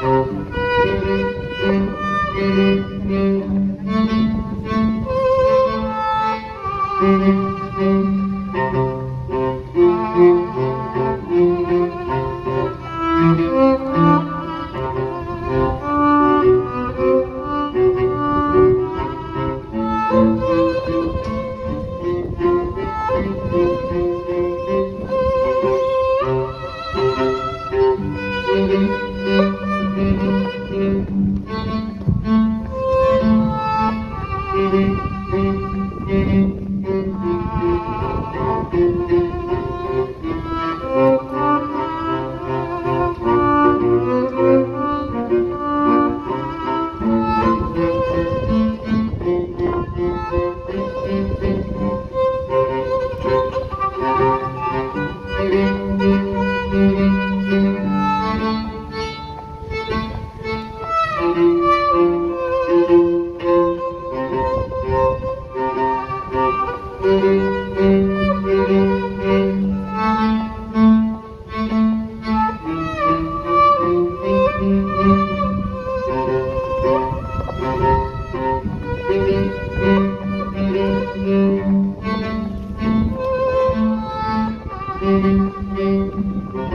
Thank you. Mm-hmm. Música